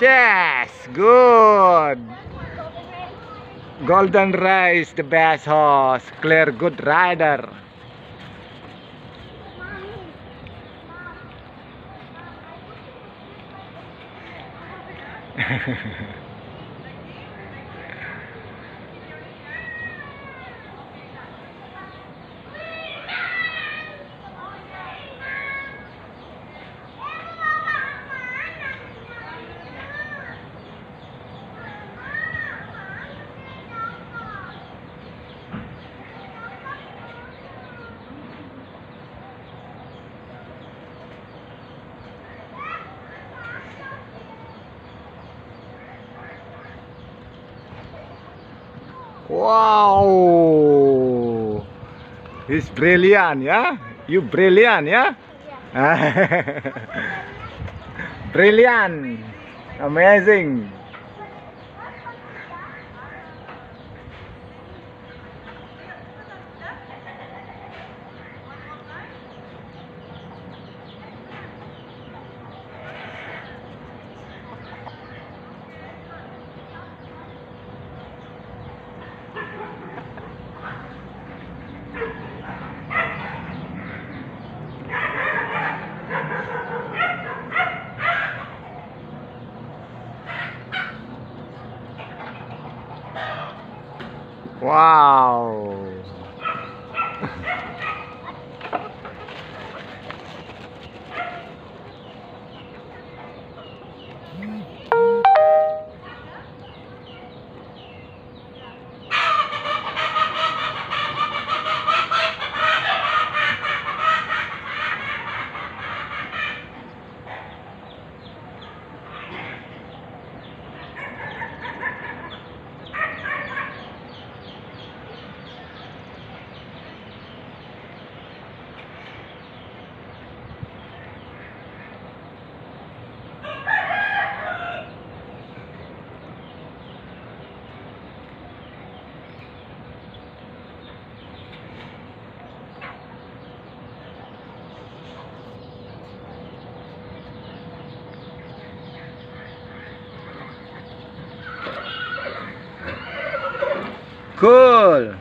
Yes, good. Golden Race, the best horse. Claire, good rider. Wow. He's brilliant, yeah? You brilliant, yeah? brilliant. Amazing. Wow. Cool.